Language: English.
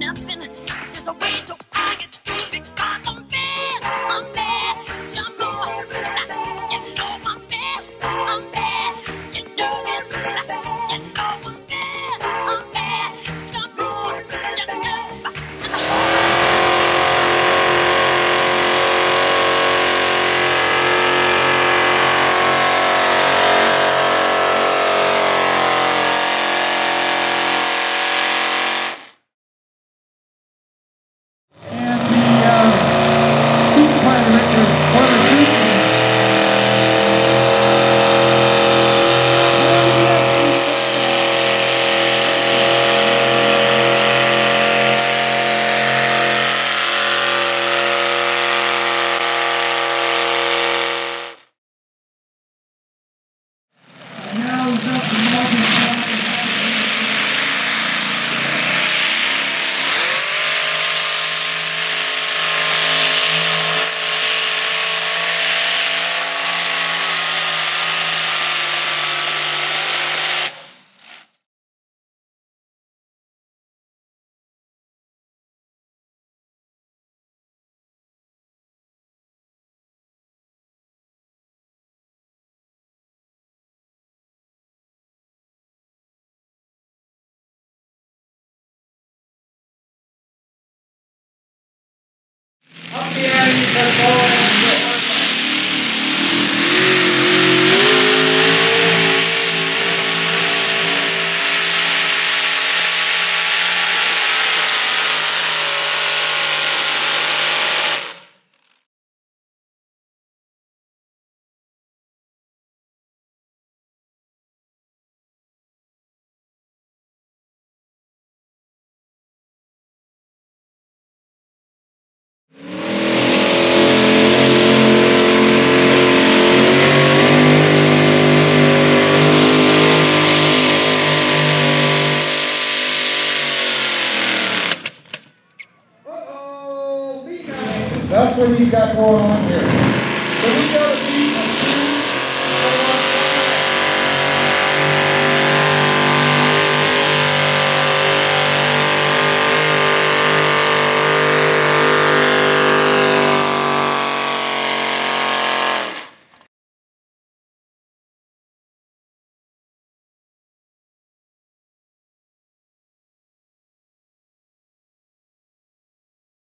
nothing. There's a way to. 旁边一棵树 That's what he's got going on here.